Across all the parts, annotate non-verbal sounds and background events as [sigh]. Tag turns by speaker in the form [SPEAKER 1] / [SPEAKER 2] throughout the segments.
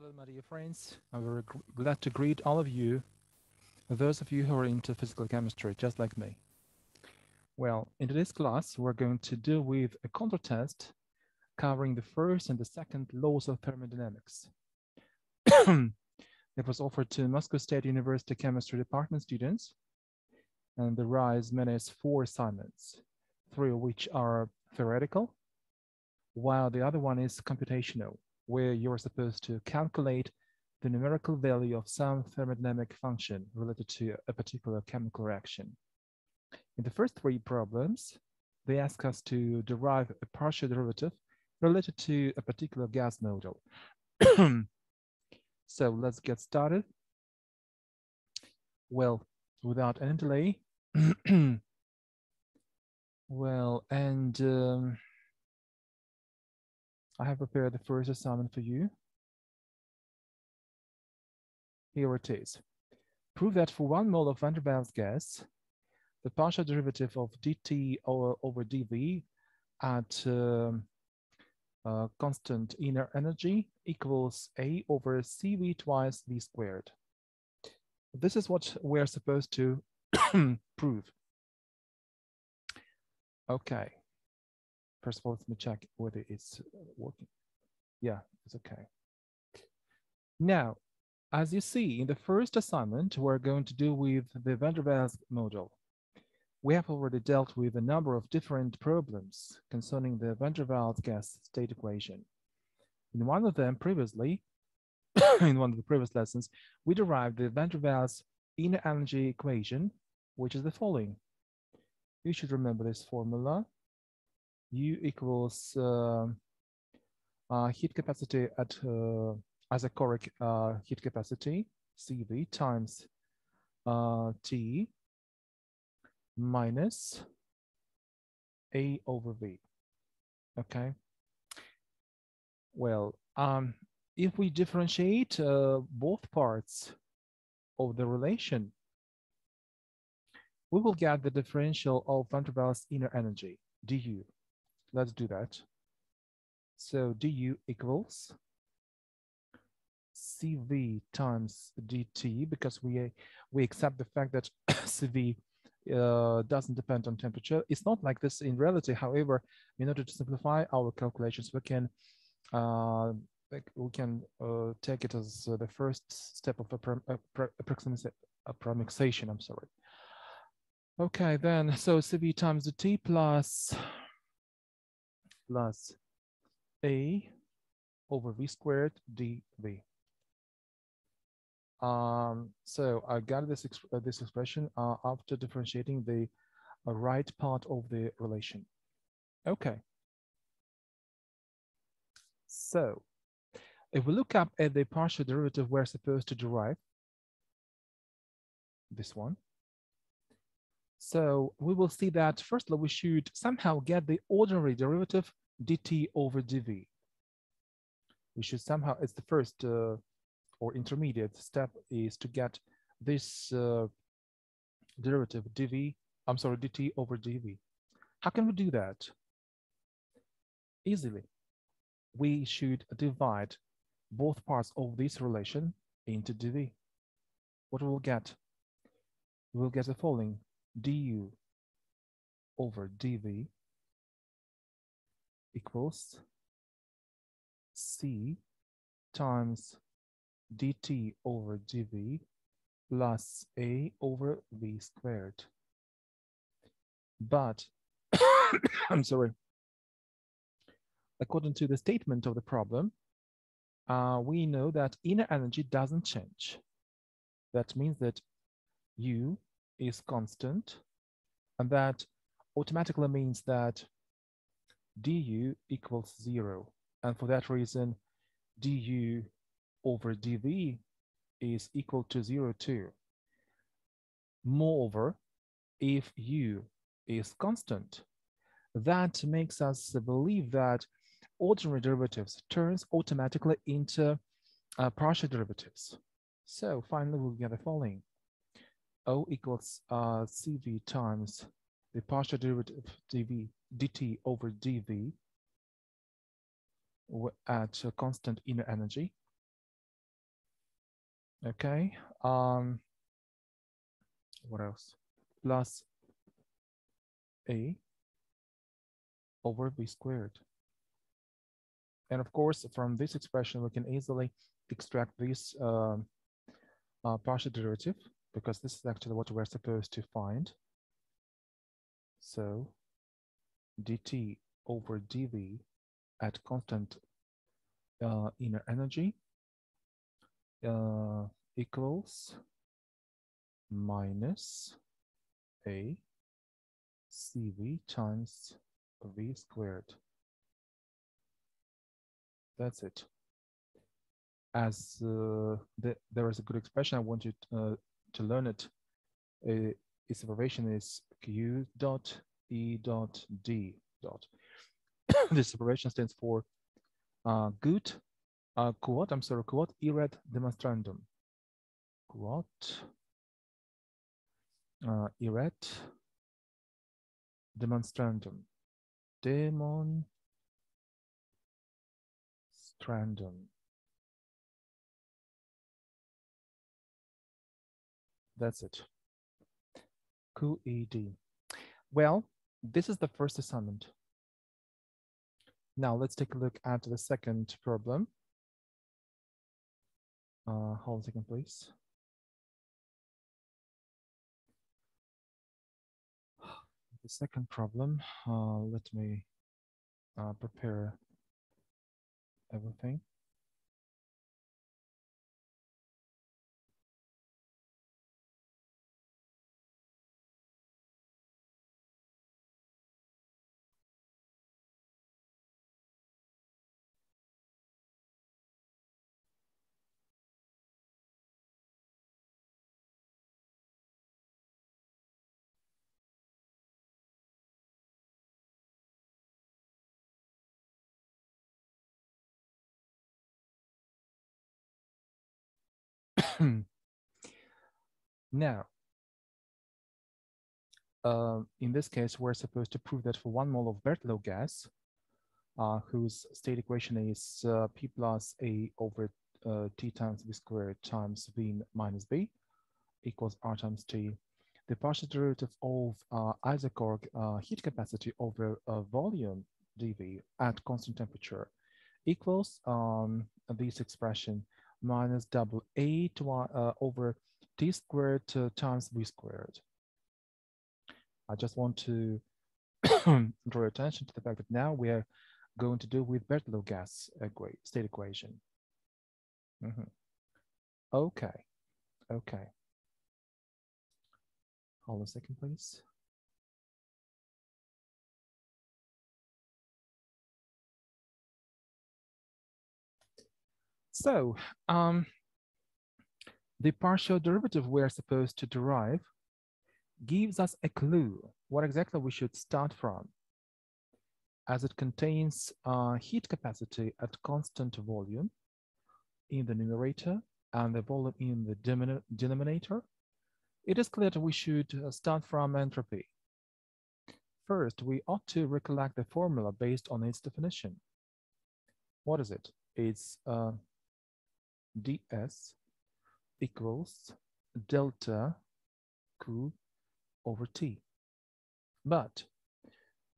[SPEAKER 1] Hello, my dear friends. I'm very glad to greet all of you, those of you who are into physical chemistry, just like me. Well, in today's class, we're going to deal with a control test covering the first and the second laws of thermodynamics. [coughs] it was offered to Moscow State University Chemistry Department students, and there many as four assignments, three of which are theoretical, while the other one is computational where you're supposed to calculate the numerical value of some thermodynamic function related to a particular chemical reaction. In the first three problems, they ask us to derive a partial derivative related to a particular gas model. [coughs] so let's get started. Well, without any delay, [coughs] well, and um, I have prepared the first assignment for you. Here it is. Prove that for one mole of van der Waals gas, the partial derivative of dt over, over dv at um, uh, constant inner energy equals a over cv twice v squared. This is what we're supposed to [coughs] prove. Okay. First of all, let me check whether it's working. Yeah, it's okay. Now, as you see in the first assignment, we're going to do with the van der Waals model. We have already dealt with a number of different problems concerning the van der Waals gas state equation. In one of them previously, [coughs] in one of the previous lessons, we derived the van der Waals inner energy equation, which is the following. You should remember this formula. U equals uh, uh, heat capacity at isochoric uh, heat capacity, CV, times T minus A over V, okay? Well, um, if we differentiate uh, both parts of the relation, we will get the differential of van der Waals inner energy, du. Let's do that. So du equals CV times dt because we we accept the fact that [coughs] CV uh, doesn't depend on temperature. It's not like this in reality. However, in order to simplify our calculations, we can uh, we can uh, take it as uh, the first step of approximation. I'm sorry. Okay, then so CV times dt plus plus A over V squared dV. Um, so I got this, exp uh, this expression uh, after differentiating the uh, right part of the relation. Okay. So if we look up at the partial derivative we're supposed to derive, this one. So we will see that firstly, we should somehow get the ordinary derivative dt over dv. We should somehow, it's the first uh, or intermediate step is to get this uh, derivative dv, I'm sorry, dt over dv. How can we do that? Easily. We should divide both parts of this relation into dv. What we'll get? We'll get the following du over dv equals c times dt over dv plus a over v squared. But, [coughs] I'm sorry, according to the statement of the problem, uh, we know that inner energy doesn't change. That means that U is constant, and that automatically means that du equals zero. And for that reason, du over dv is equal to zero too. Moreover, if u is constant, that makes us believe that ordinary derivatives turns automatically into uh, partial derivatives. So finally, we'll get the following. O equals uh, CV times the partial derivative dv dt over dv at constant inner energy Okay. Um, what else? Plus A over v squared. And of course, from this expression, we can easily extract this um, uh, partial derivative because this is actually what we're supposed to find. So dt over dv at constant uh, inner energy uh, equals minus a cv times v squared. That's it. As uh, the, there is a good expression, I want you to, uh, to learn it. Uh, its separation is q dot e dot d dot. [coughs] this separation stands for uh, good uh, quod, I'm sorry, quod erat demonstrandum. Quod uh, erat demonstrandum. Demonstrandum. That's it. QED. Well, this is the first assignment. Now let's take a look at the second problem. Uh, hold a second, please. The second problem, uh, let me uh, prepare everything. [clears throat] now, uh, in this case, we're supposed to prove that for one mole of Berthelot gas, uh, whose state equation is uh, P plus A over uh, T times V squared times V minus B equals R times T. The partial derivative of uh, isochoric uh, heat capacity over volume dV at constant temperature equals um, this expression minus double a to, uh, over t squared times v squared. I just want to [clears throat] draw your attention to the fact that now we are going to do with Berthelot gas state equation. Mm -hmm. Okay, okay. Hold a second, please. So um, the partial derivative we're supposed to derive gives us a clue what exactly we should start from as it contains uh, heat capacity at constant volume in the numerator and the volume in the denominator, it is clear that we should uh, start from entropy. First, we ought to recollect the formula based on its definition. What is it? It's uh, ds equals delta q over t. But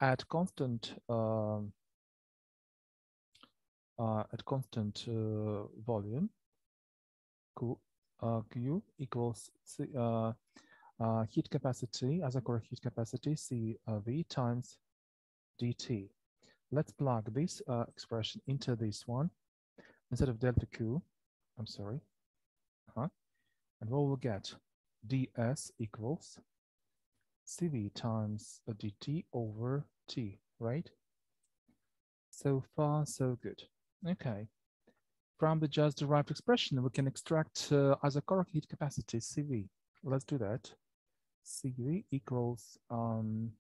[SPEAKER 1] at constant uh, uh, at constant uh, volume, q, uh, q equals c, uh, uh, heat capacity isochoric heat capacity CV times dt. Let's plug this expression into this one instead of delta q I'm sorry. huh? And what we'll get? ds equals cv times dt over t, right? So far, so good. Okay. From the just derived expression, we can extract uh, isochoric heat capacity, CV. Let's do that. CV equals um,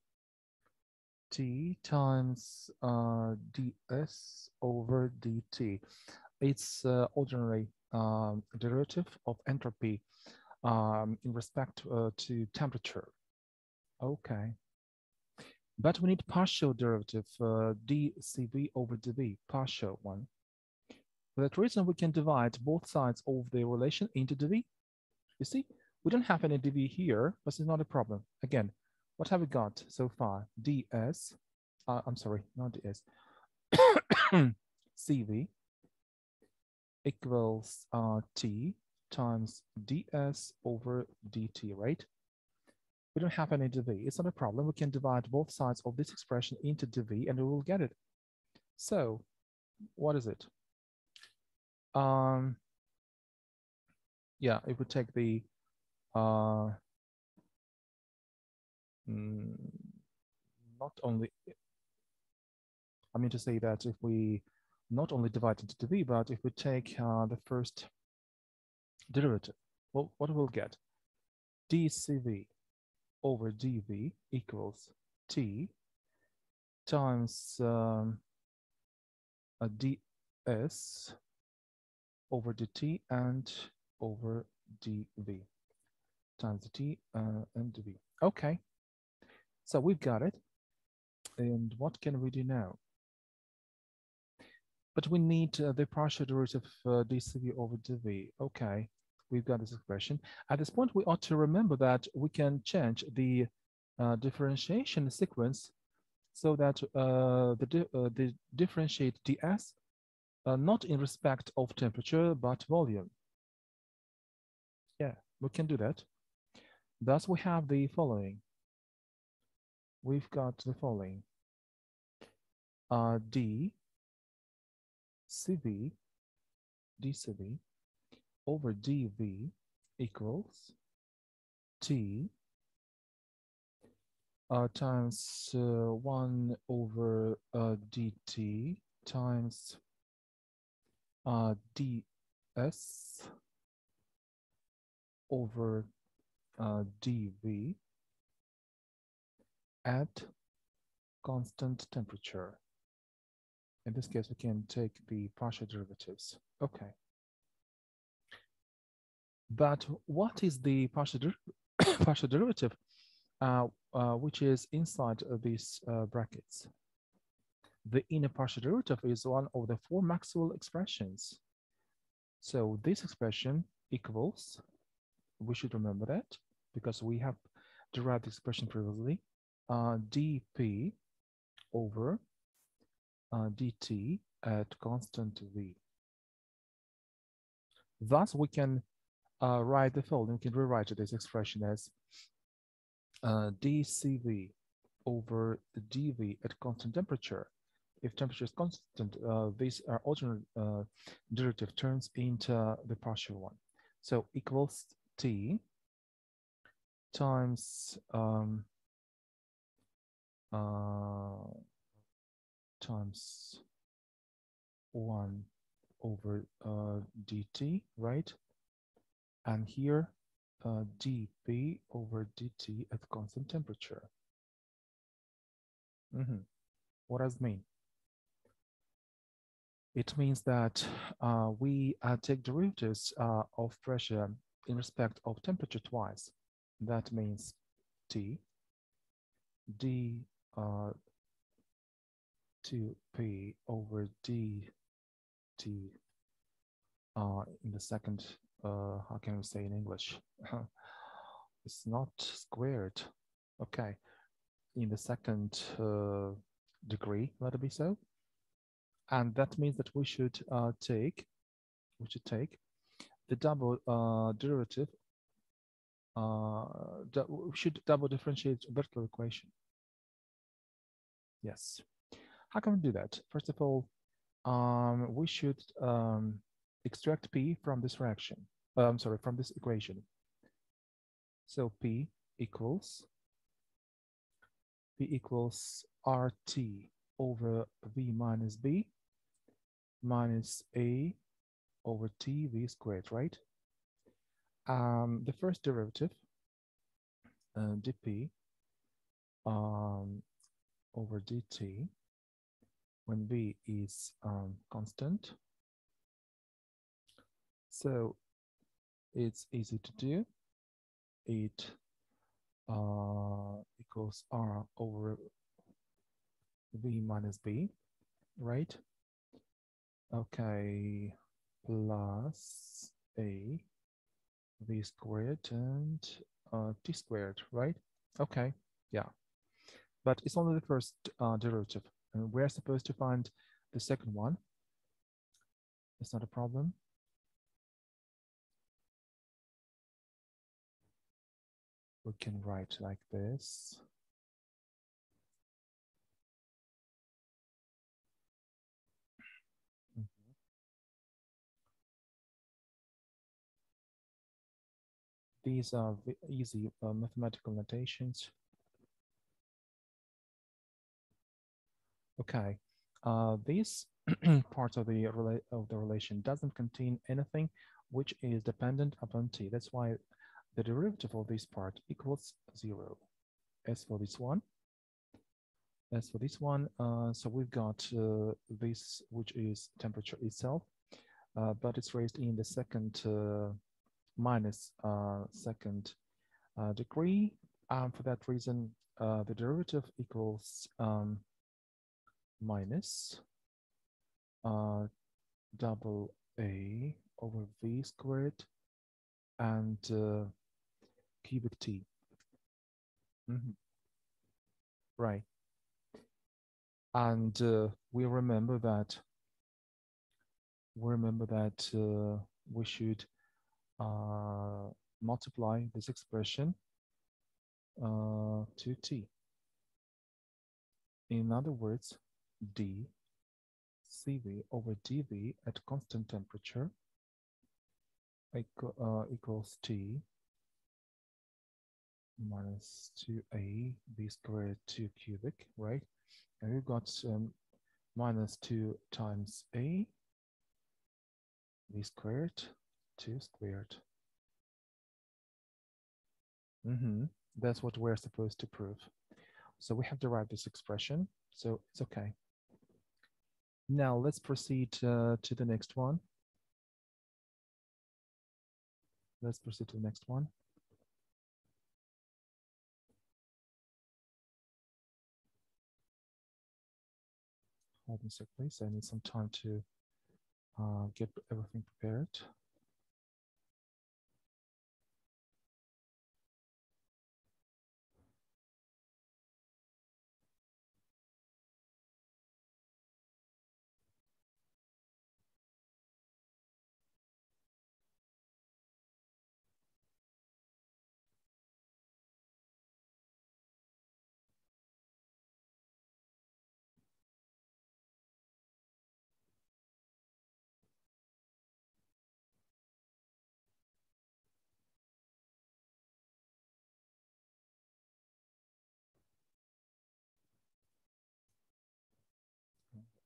[SPEAKER 1] T times uh, ds over dt. It's uh, ordinary um, derivative of entropy um, in respect uh, to temperature. Okay. But we need partial derivative, uh, dCV over dV, partial one. For that reason, we can divide both sides of the relation into dv. You see, we don't have any dv here, but it's not a problem. Again, what have we got so far? ds, uh, I'm sorry, not ds, [coughs] cv equals uh, t times ds over dt, right? We don't have any dv. It's not a problem. We can divide both sides of this expression into dv and we will get it. So what is it? Um, yeah, if we take the uh, mm, not only, I mean to say that if we not only divide into dv, but if we take uh, the first derivative, well, what we'll get? dcv over dv equals t times um, a ds over dt and over dv times dt uh, and dv. Okay, so we've got it. And what can we do now? But we need uh, the partial derivative of uh, dcv over dv. Okay, we've got this expression. At this point, we ought to remember that we can change the uh, differentiation sequence so that uh, the, di the differentiate ds not in respect of temperature, but volume. Yeah, we can do that. Thus, we have the following. We've got the following. Uh, D CV, dCV over dV equals T uh, times uh, 1 over uh, dt times uh, ds over uh, dv at constant temperature. In this case, we can take the partial derivatives. Okay. But what is the partial, der [coughs] partial derivative, uh, uh, which is inside these uh, brackets? The inner partial derivative is one of the four Maxwell expressions. So this expression equals, we should remember that because we have derived the expression previously, uh, dp over uh, dt at constant v. Thus, we can uh, write the following, we can rewrite this expression as uh, dcv over dv at constant temperature. If temperature is constant, uh, these are alternate uh, derivative turns into the partial one. So equals t times um, uh, times 1 over uh, dt, right? And here, uh, dp over dt at constant temperature. Mm -hmm. What does it mean? It means that uh, we uh, take derivatives uh, of pressure in respect of temperature twice. That means T, D uh, 2P over D T uh, in the second, uh, how can we say in English? [laughs] it's not squared. Okay, in the second uh, degree, let it be so. And that means that we should uh, take, we should take the double uh, derivative, uh, we should double differentiate vertical equation. Yes. How can we do that? First of all, um, we should um, extract P from this fraction. Uh, I'm sorry, from this equation. So P equals P equals RT over V minus B minus A over T V squared, right? Um, the first derivative, uh, dP um, over dt when v is um, constant. So it's easy to do. It uh, equals r over v minus b, right? Okay, plus a v squared and uh, t squared, right? Okay, yeah. But it's only the first uh, derivative. And we're supposed to find the second one. It's not a problem. We can write like this. These are easy uh, mathematical notations. Okay, uh, this [clears throat] part of the of the relation doesn't contain anything which is dependent upon t. That's why the derivative of this part equals zero. As for this one, as for this one, uh, so we've got uh, this, which is temperature itself, uh, but it's raised in the second uh, minus uh, second uh, degree. Um, for that reason, the derivative equals um, minus uh, double A over V squared and uh, cubic T. Mm -hmm. Right. And uh, we remember that we remember that we should uh, multiply this expression uh, to t. In other words, d Cv over dV at constant temperature uh, equals T minus 2a b squared 2 cubic, right? And we've got um, minus 2 times a b squared 2 squared. Mm -hmm. That's what we're supposed to prove. So we have derived this expression, so it's okay. Now let's proceed uh, to the next one. Let's proceed to the next one. Hold on a sec, please. I need some time to uh, get everything prepared.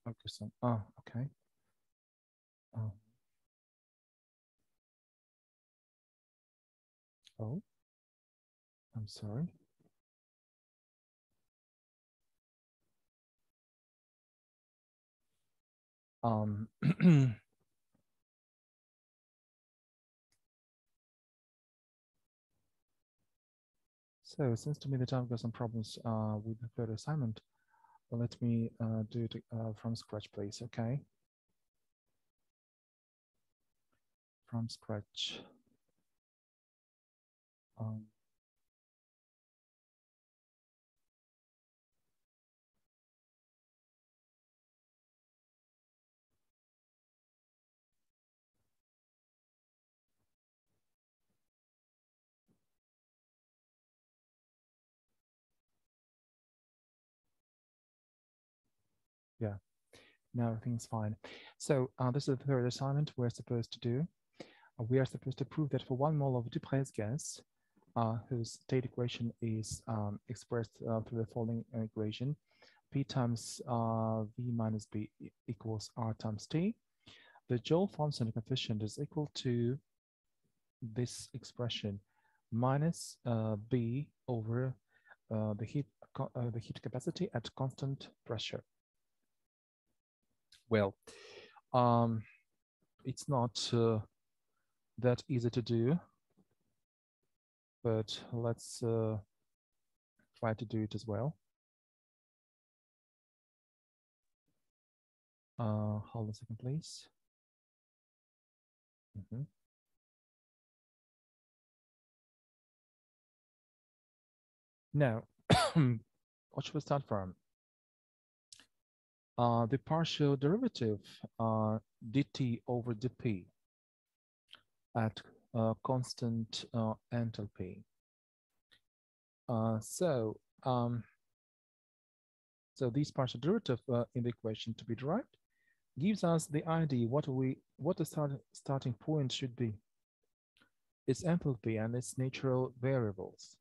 [SPEAKER 1] Focus on, oh, okay. Oh. Oh, I'm sorry. Um, [clears throat] so it seems to me that I've got some problems uh, with the third assignment. Let me uh, do it uh, from scratch, please, okay? From scratch. Um, Yeah, now everything's fine. So uh, this is the third assignment we're supposed to do. Uh, we are supposed to prove that for one mole of Dupré gas, uh, whose state equation is um, expressed uh, through the following equation, P times uh, V minus B equals R times T. The Joule-Thomson coefficient is equal to this expression minus uh, B over the heat the heat capacity at constant pressure well, um, it's not uh, that easy to do, but let's uh, try to do it as well. Uh, hold a second, please. Mhm. Now, [coughs] what should we start from? Uh, the partial derivative uh, dt over dp at uh, constant uh, enthalpy. Uh, so, um, so this partial derivative uh, in the equation to be derived gives us the idea what we what the start, starting point should be. Its enthalpy and its natural variables,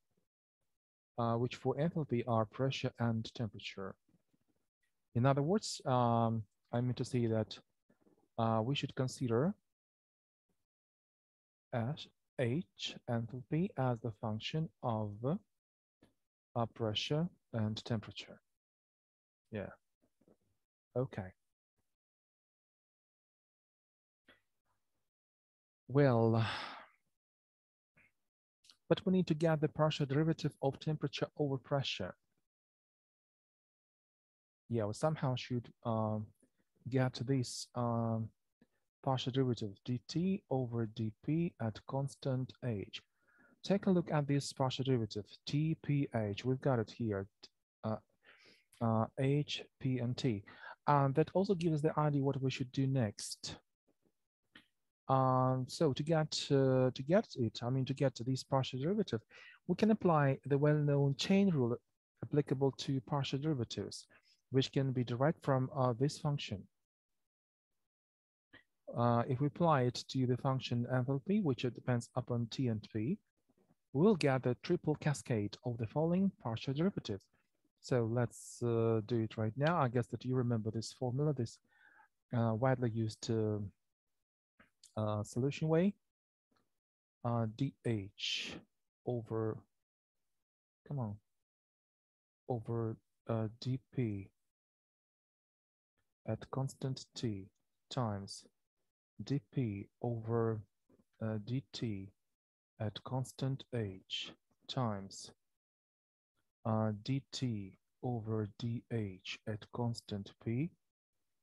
[SPEAKER 1] which for enthalpy are pressure and temperature. In other words, um, I mean to say that uh, we should consider as H enthalpy as the function of uh, pressure and temperature. Yeah. Okay. Well, but we need to get the partial derivative of temperature over pressure. Yeah, we somehow should um, get this um, partial derivative dt over dp at constant h. Take a look at this partial derivative tph. We've got it here, uh, uh, h, p, and t. And that also gives us the idea what we should do next. Um, so to get uh, to get it, I mean to get this partial derivative, we can apply the well-known chain rule applicable to partial derivatives, which can be derived from uh, this function. Uh, if we apply it to the function enthalpy, which depends upon t and p, we'll get the triple cascade of the following partial derivatives. So let's uh, do it right now. I guess that you remember this formula, this uh, widely used uh, uh, solution way, dH over, come on, over uh, dP at constant t times dP over uh, dt at constant h times uh, dt over dh at constant p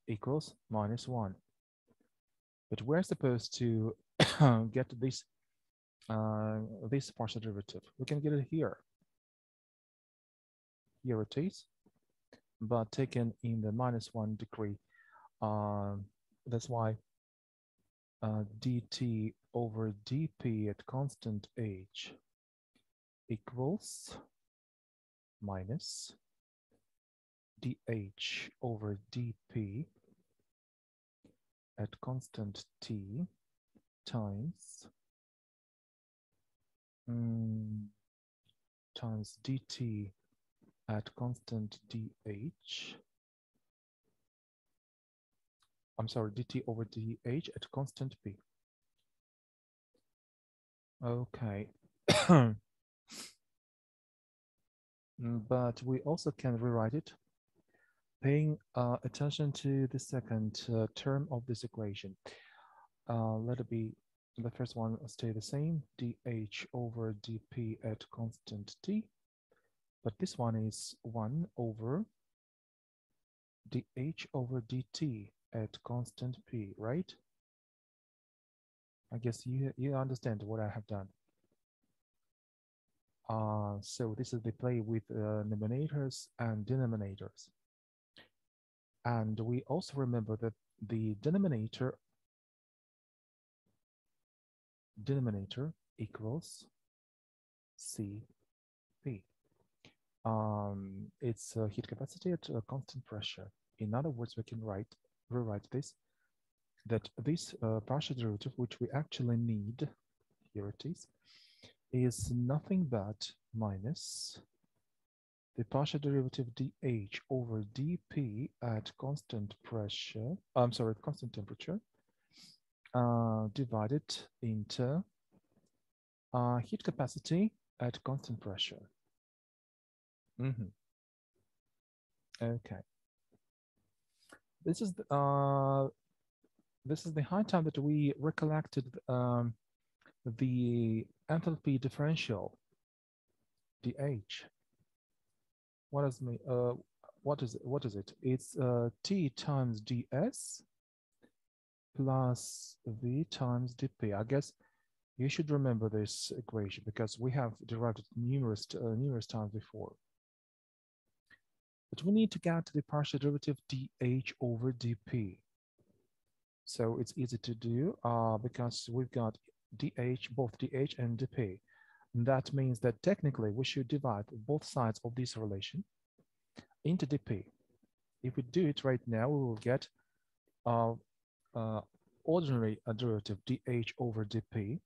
[SPEAKER 1] equals minus 1. But we're supposed to [coughs] get this uh, this partial derivative. We can get it here. Here it is, but taken in the minus one degree. Um, that's why uh, dt over dp at constant h equals minus dh over dp at constant t times um, times dt at constant dh I'm sorry dt over dh at constant p. Okay. [coughs] But we also can rewrite it. Paying uh, attention to the second uh, term of this equation. Uh, let it be the first one stay the same, dH over dP at constant t. But this one is 1 over dH over dt at constant p, right? I guess you, you understand what I have done. Uh, so this is the play with uh, numerators and denominators. And we also remember that the denominator denominator equals Cp. Um, it's a heat capacity at constant pressure. In other words, we can write rewrite this that this uh, partial derivative, which we actually need, here it is, is nothing but minus the partial derivative dH over dP at constant pressure, I'm sorry, constant temperature, uh, divided into uh, heat capacity at constant pressure. Mm -hmm. Okay. This is the, uh, this is the high time that we recollected um, the enthalpy differential, dH what is me uh what is it what is it it's uh t times ds plus v times dp. I guess you should remember this equation because we have derived it numerous, uh, numerous times before. But we need to get the partial derivative dh over dp. So it's easy to do uh, because we've got dh, both dh and dp. And that means that technically we should divide both sides of this relation into dp. If we do it right now, we will get uh, uh, ordinary derivative dh over dp.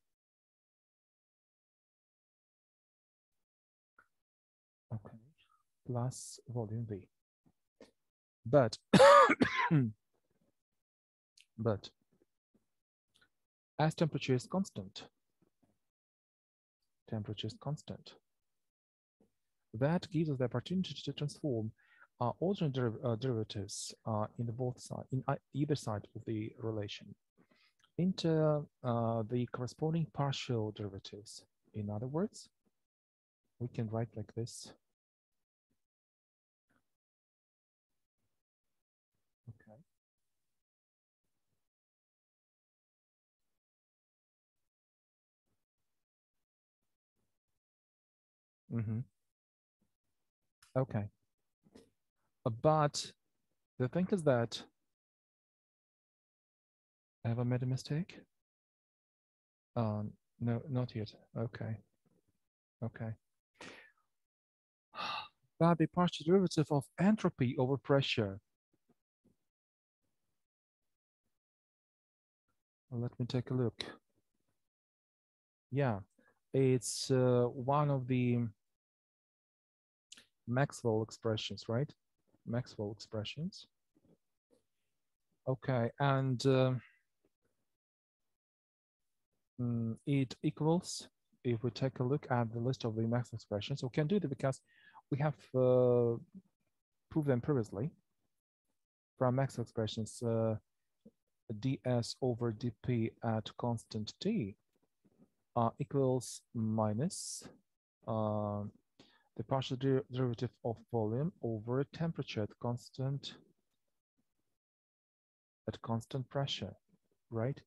[SPEAKER 1] Plus volume v. But, [coughs] but as temperature is constant, temperature is constant, that gives us the opportunity to transform uh, ordinary der uh, derivatives uh, in the both side, in either side of the relation into uh, the corresponding partial derivatives. In other words, we can write like this. Mm -hmm. Okay. But the thing is that have I made a mistake? Uh, no, not yet. Okay. Okay. [sighs] But the partial derivative of entropy over pressure. Let me take a look. Yeah, it's uh, one of the Maxwell expressions, right? Maxwell expressions. Okay, and uh, it equals, if we take a look at the list of the Maxwell expressions, we can do it because we have uh, proved them previously from Maxwell expressions, uh, ds over dp at constant t uh, equals minus uh, the partial der derivative of volume over temperature at constant at constant pressure, right?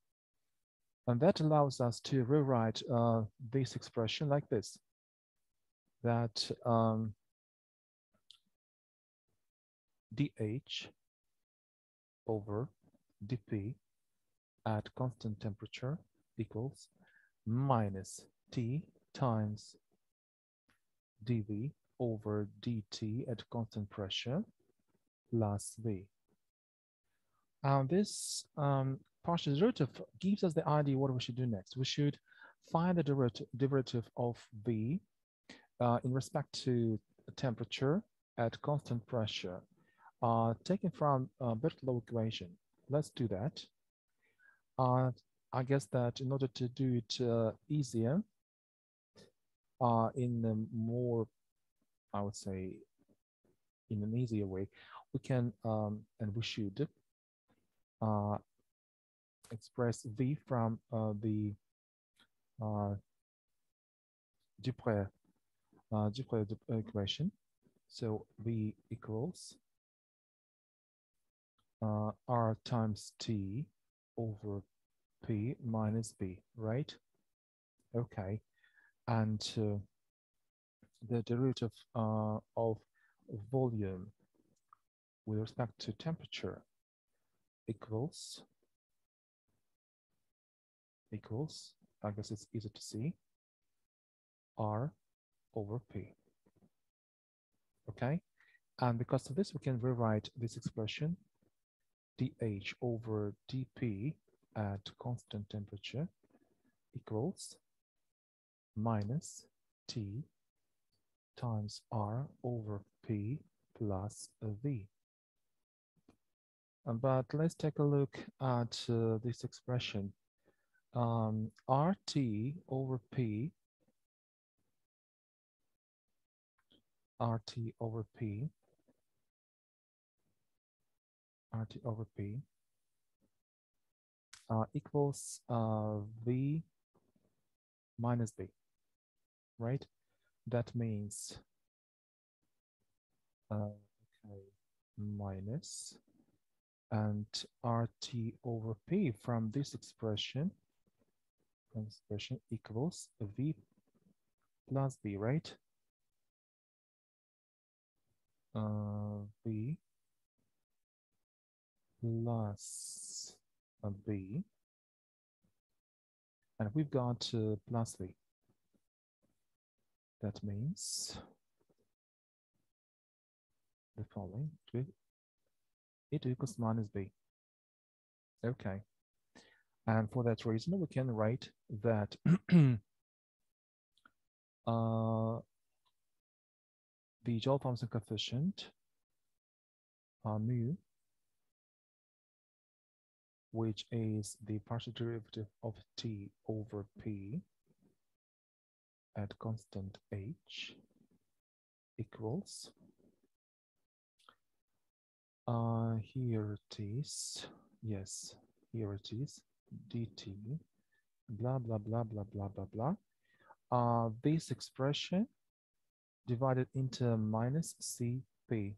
[SPEAKER 1] And that allows us to rewrite uh, this expression like this, that um, dH over dP at constant temperature equals minus T times dV over dt at constant pressure plus V. Um, this um, partial derivative gives us the idea what we should do next. We should find the derivative, of V uh, in respect to temperature at constant pressure, uh, taken from uh, Berthelot equation. Let's do that. Uh, I guess that in order to do it uh, easier, uh, in a more, I would say, in an easier way, we can um, and we should uh, express V from uh, the uh, Dupré, uh, Dupré equation. So V equals uh, R times T over P minus B, right? Okay and uh, the derivative uh, of volume with respect to temperature equals equals, I guess it's easy to see, R over P. Okay, and because of this, we can rewrite this expression dH over dP at constant temperature equals minus t times r over p plus v. Uh, but let's take a look at uh, this expression. Um, RT over P, RT over P, RT over P uh, equals uh, V minus B right? That means uh, okay, minus and RT over P from this expression, expression equals V plus B, right? Uh, V plus uh, B. And we've got uh, plus V. That means the following. It equals minus b. Okay. And for that reason, we can write that [clears throat] uh, the Joule Thomson coefficient uh, mu, which is the partial derivative of t over p at constant h equals uh, here it is. Yes, here it is. dt, blah, blah, blah, blah, blah, blah, blah. Uh, this expression divided into minus cp.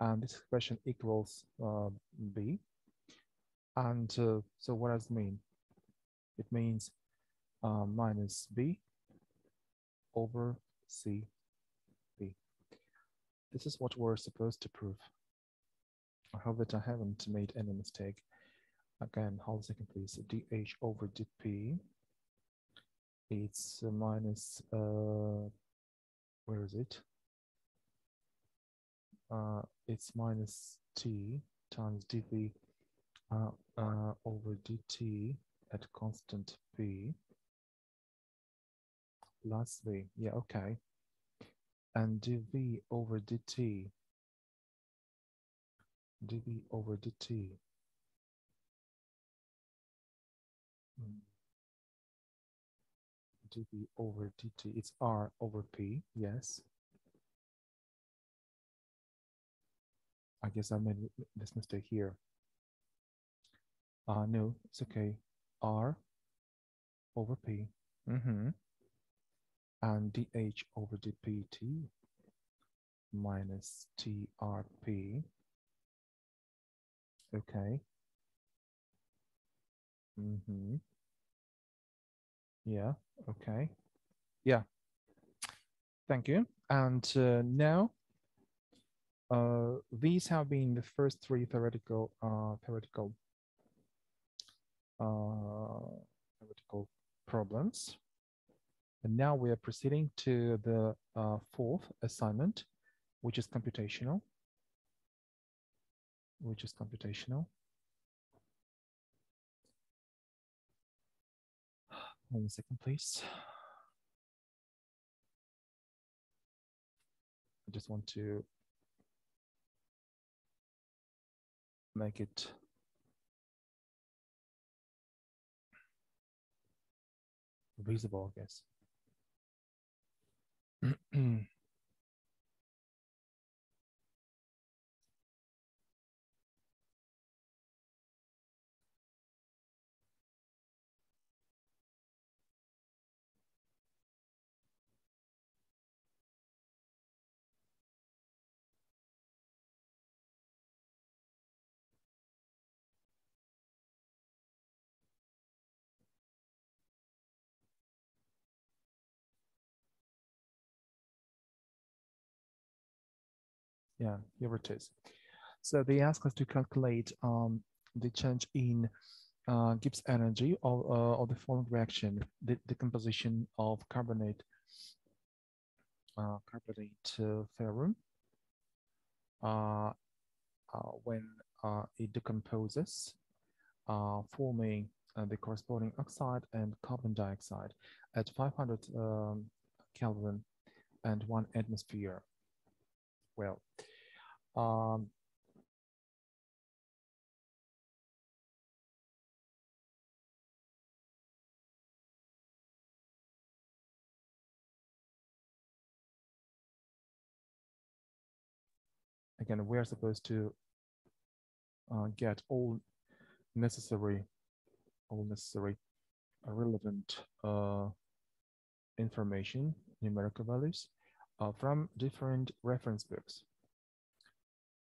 [SPEAKER 1] And this expression equals uh, b. And uh, so what does it mean? It means uh, minus b over cp. This is what we're supposed to prove. I hope that I haven't made any mistake. Again, hold a second, please. dh over dp. It's uh, minus, where is it? Uh, it's minus t times dv uh, uh, over dt at constant p plus v. Yeah, okay. And dv over dt dv over dt. Hmm. dv over dt, it's r over p, yes. I guess I made this mistake here. Uh, no, it's okay. R over P. Mm -hmm. And dH over dPt minus TRP Okay. Mm-hmm. Yeah, okay. Yeah. Thank you. And uh, now, uh, these have been the first three theoretical uh, theoretical uh, theoretical problems. And now we are proceeding to the uh, fourth assignment, which is computational which is computational. One second, please. I just want to make it visible, I guess. [clears throat] Yeah, here it is. So they ask us to calculate um, the change in uh, Gibbs energy of, uh, of the following reaction, the decomposition of carbonate uh, carbonate uh, ferrum uh, uh, when it decomposes, forming the corresponding oxide and carbon dioxide at 500 um, Kelvin and one atmosphere. Well, um, again, we are supposed to uh, get all necessary, all necessary uh, relevant uh, information, numerical values, uh, from different reference books.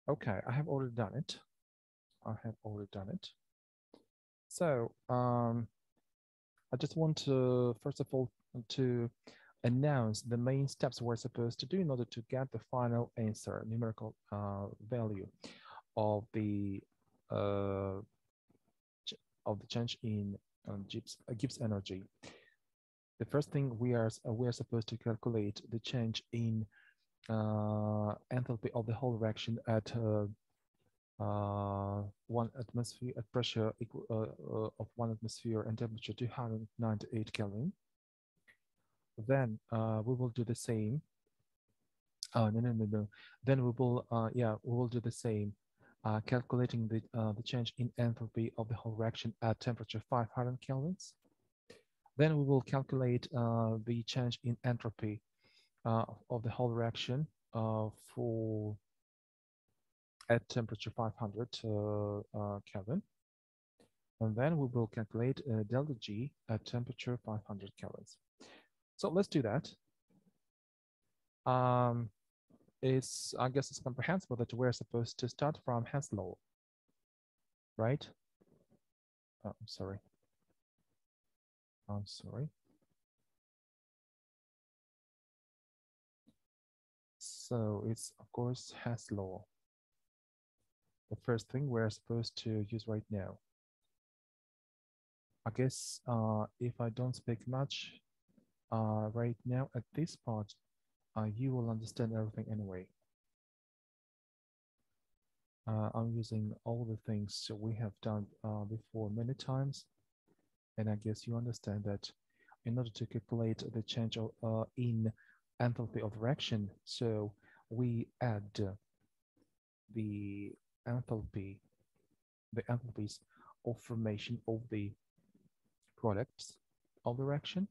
[SPEAKER 1] Okay, I have already done it. I have already done it. So um, I just want to, first of all, to announce the main steps we're supposed to do in order to get the final answer, numerical uh, value of the uh, of the change in um, Gibbs, uh, Gibbs energy. The first thing we are uh, we are supposed to calculate the change in uh, enthalpy of the whole reaction at uh, uh, one atmosphere at pressure equal, uh, of one atmosphere and temperature 298 Kelvin. Then we will do the same. Oh, no, no, no, no. Then we will, yeah, we will do the same uh, calculating the, uh, the change in enthalpy of the whole reaction at temperature 500 kelvins. Then we will calculate uh, the change in entropy uh, of the whole reaction uh, for at temperature 500 uh, Kelvin. And then we will calculate delta G at temperature 500 kelvins. So let's do that. Um, it's, I guess it's comprehensible that we're supposed to start from Hess law, right? Oh, I'm sorry. I'm sorry. So it's, of course, Hess law. The first thing we're supposed to use right now. I guess uh, if I don't speak much uh, right now at this part, uh, you will understand everything anyway. Uh, I'm using all the things we have done uh, before many times. And I guess you understand that in order to calculate the change of, uh, in enthalpy of reaction, so we add the enthalpy, the enthalpies of formation of the products of the reaction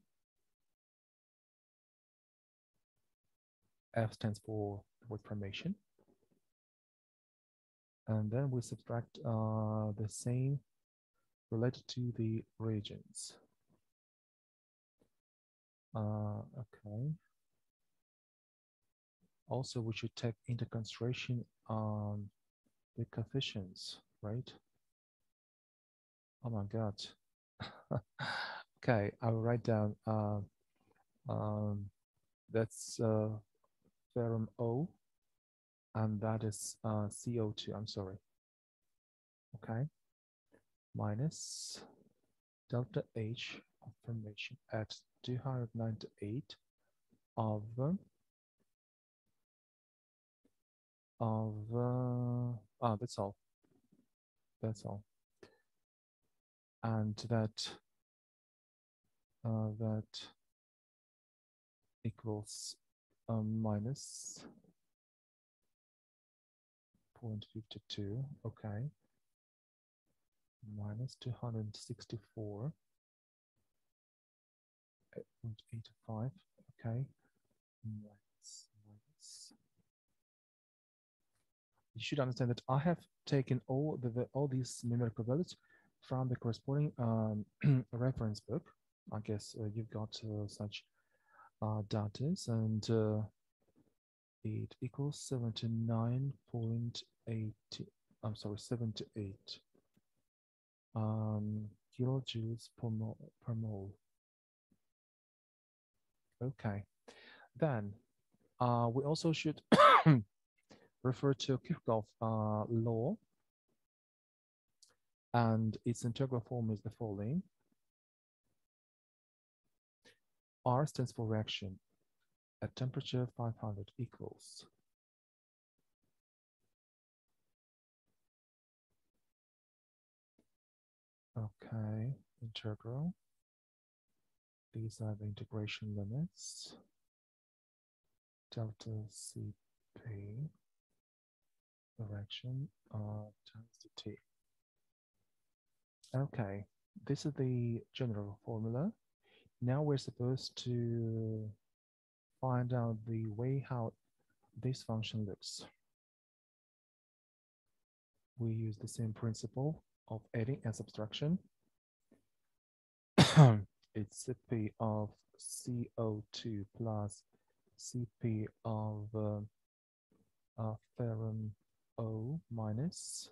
[SPEAKER 1] F stands for word formation. And then we subtract uh, the same related to the regions. Uh, okay. Also, we should take into consideration um, the coefficients, right? Oh my God. [laughs] okay, I will write down, uh, um, that's uh, ferrum O, and that is uh, CO2, I'm sorry. Okay, minus delta H of formation at 298 of of uh, ah that's all. That's all. And that uh, that equals um, minus 0.52, okay, minus 264, 8.85, okay, minus, minus. You should understand that I have taken all the, the all these numerical values from the corresponding um, [clears throat] reference book. I guess uh, you've got uh, such uh, data and uh, it equals 79.80 I'm sorry 78 um, kilojoules per mole, per mole okay. Then uh, we also should [coughs] refer to Kirchhoff uh, law. And its integral form is the following. R stands for reaction at temperature 500 equals Okay, integral. These are the integration limits. Delta CP, direction uh, times the T. Okay, this is the general formula. Now we're supposed to find out the way how this function looks. We use the same principle of adding and subtraction. [coughs] it's Cp of CO2 plus Cp of uh, uh, ferrum O minus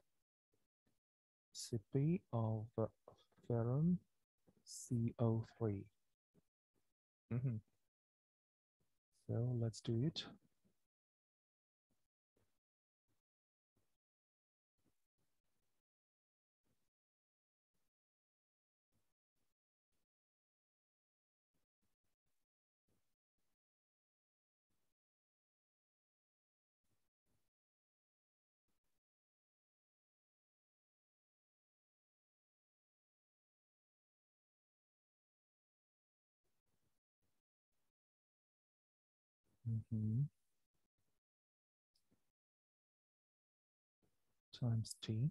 [SPEAKER 1] Cp of uh, ferrum CO3. Mm -hmm. So let's do it. Mm-hmm. Times t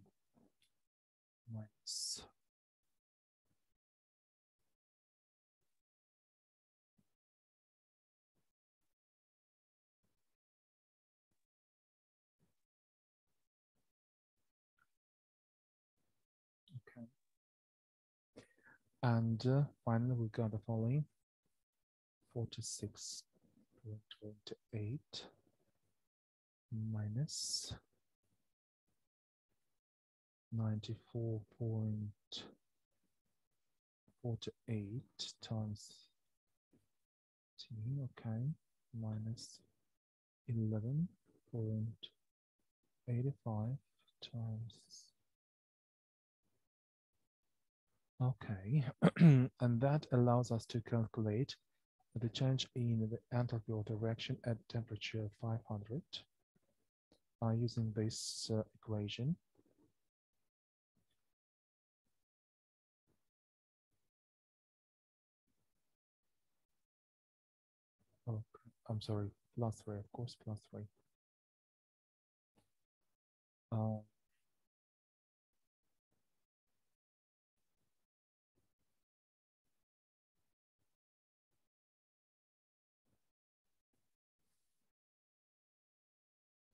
[SPEAKER 1] Okay. And uh, finally, we got the following 46 28 minus 94.48 times t, okay, minus 11.85 times. Okay, [clears throat] and that allows us to calculate the change in the enthalpy of the reaction at temperature 500 by using this uh, equation. Oh, I'm sorry, plus three, of course, plus three. Uh,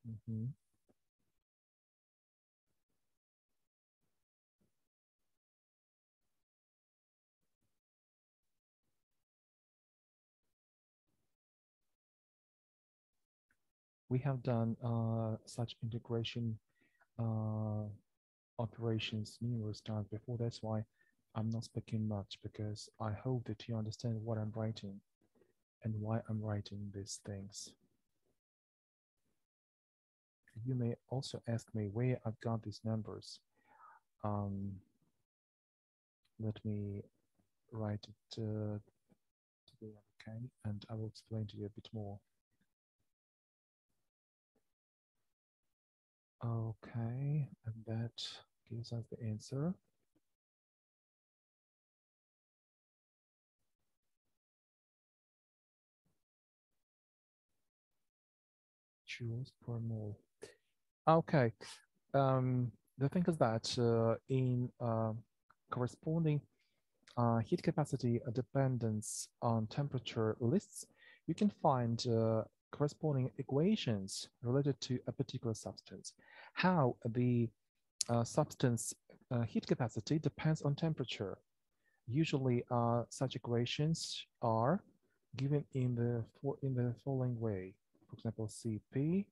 [SPEAKER 1] Mm -hmm. We have done uh, such integration uh, operations numerous times before. That's why I'm not speaking much because I hope that you understand what I'm writing and why I'm writing these things you may also ask me where I've got these numbers. Um, let me write it uh, okay, and I will explain to you a bit more. Okay, and that gives us the answer. Joules per mole. Okay. Um, the thing is that uh, in uh, corresponding uh, heat capacity dependence on temperature lists, you can find uh, corresponding equations related to a particular substance. How the uh, substance uh, heat capacity depends on temperature. Usually, such equations are given in the in the following way. For example, Cp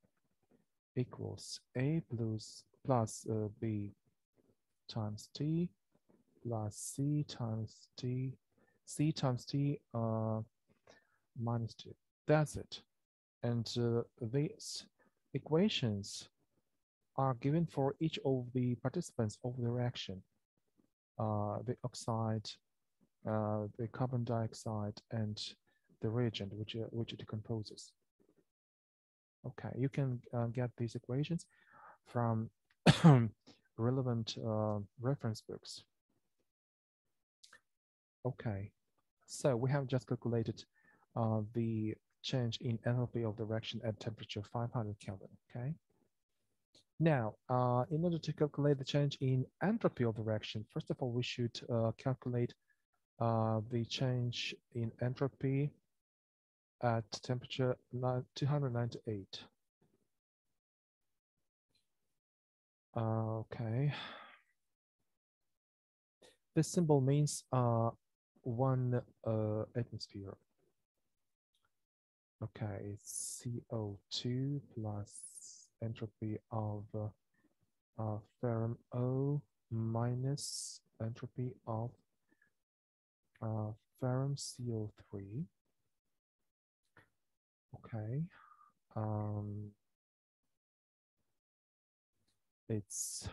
[SPEAKER 1] equals A plus, plus uh, B times T plus C times T, C times T uh, minus 2. That's it. And uh, these equations are given for each of the participants of the reaction. Uh, the oxide, uh, the carbon dioxide, and the reagent which, uh, which it decomposes. Okay, you can uh, get these equations from [coughs] relevant uh, reference books. Okay, so we have just calculated uh, the change in enthalpy of the reaction at temperature 500 Kelvin, okay? Now, uh, in order to calculate the change in entropy of the reaction, first of all, we should uh, calculate uh, the change in entropy at temperature 298. Uh, okay. This symbol means uh, one uh, atmosphere. Okay, it's CO2 plus entropy of uh, uh, ferrum O minus entropy of uh, ferrum CO3. Okay. Um, it's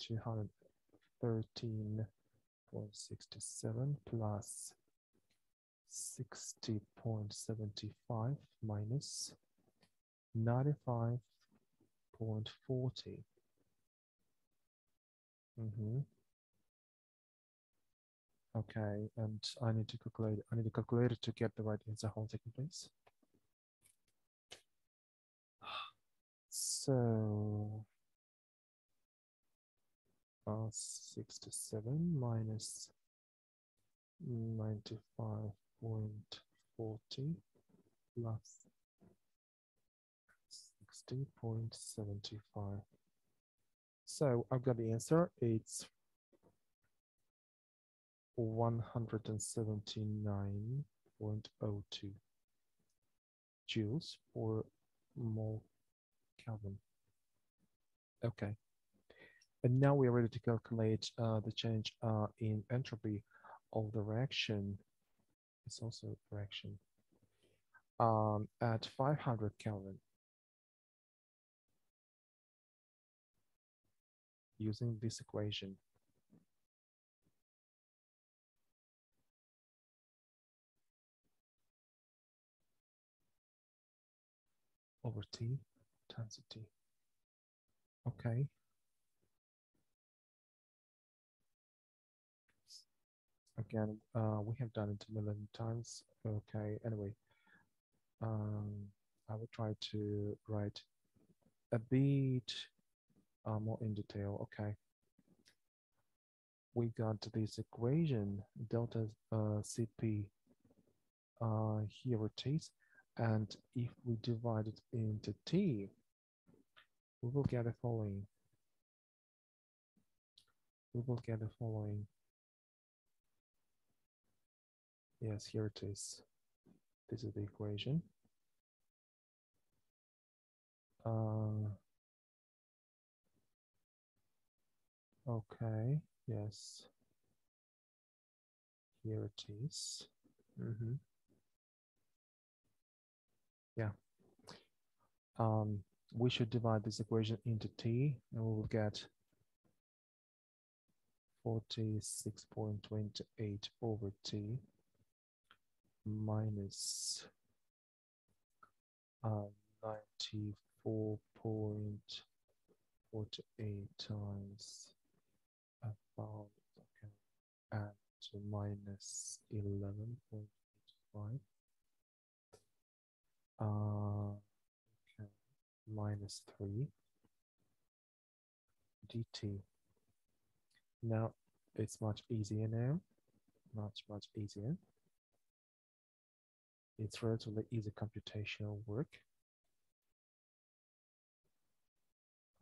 [SPEAKER 1] 213.67 plus 60.75 minus 95.40. Mm-hmm. Okay, and I need to calculate, I need a calculator to get the right answer. Hold second, please. So, uh, 67 minus 95.40 plus 60.75. So I've got the answer. It's 179.02 joules per mole Kelvin. Okay. And now we are ready to calculate uh, the change uh, in entropy of the reaction. It's also reaction um, at 500 Kelvin. Using this equation. over T T. Okay. Again, uh, we have done it a million times. Okay, anyway, um, I will try to write a bit uh, more in detail. Okay. We got this equation, delta uh, Cp, uh, here it is. And if we divide it into t, we will get the following. We will get the following. Yes, here it is. This is the equation. Uh, okay, yes. Here it is. Mm -hmm. Yeah. Um, we should divide this equation into t and we will get 46.28 over t minus uh, 94.48 times about okay, and minus 11.85 uh, minus 3 dt. Now it's much easier now, much, much easier. It's relatively easy computational work.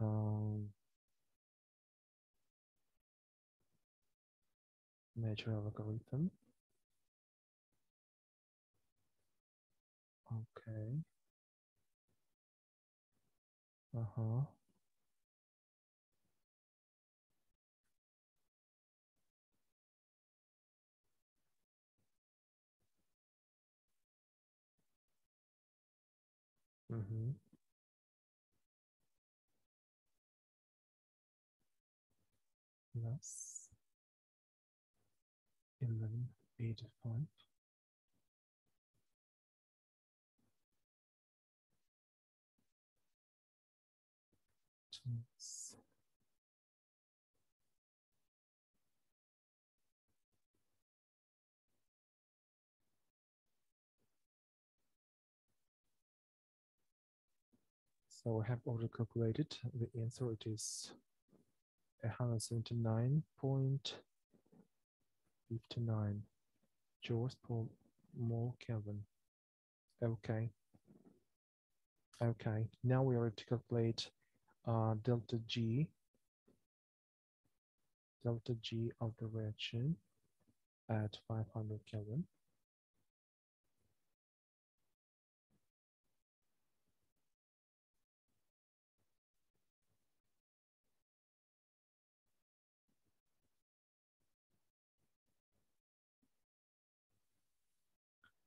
[SPEAKER 1] Um, natural logarithm. Okay. Uh-huh. Mm-hmm. Plus eleven eighty-five. Yes. So I have already calculated the answer. It is 179.59 joules per mole Kelvin. Okay. Okay, now we are to calculate uh, delta G, delta G of the reaction at 500 Kelvin.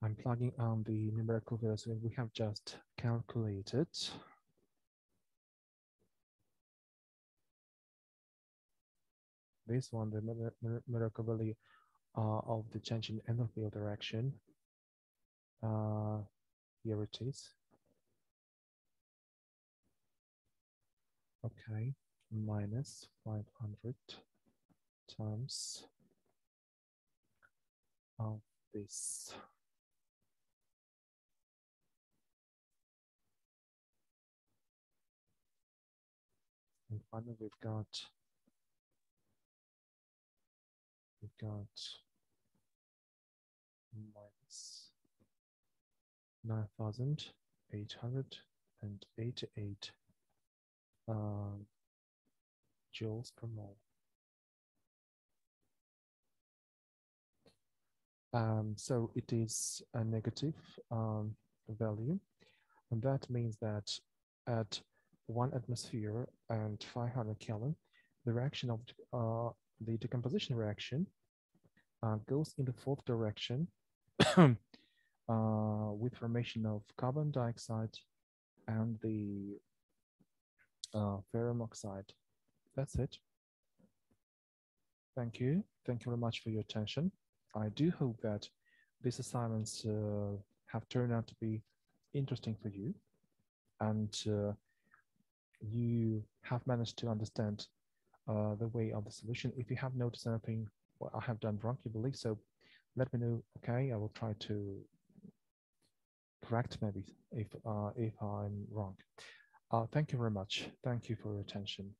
[SPEAKER 1] I'm plugging on the numerical values we have just calculated. This one, the numerical value uh, of the change in field direction. Uh, here it is. Okay, minus 500 times of this. And finally, we've got we've got minus 9,888 um, joules per mole. Um, so it is a negative um, value. And that means that at one atmosphere and 500 Kelvin, the reaction of uh, the decomposition reaction uh, goes in the fourth direction [coughs] uh, with formation of carbon dioxide and the uh, ferrum oxide. That's it. Thank you. Thank you very much for your attention. I do hope that these assignments uh, have turned out to be interesting for you and uh, you have managed to understand uh, the way of the solution. If you have noticed anything what I have done wrong, you believe so, let me know. Okay, I will try to correct maybe if uh, if I'm wrong. Uh, thank you very much. Thank you for your attention.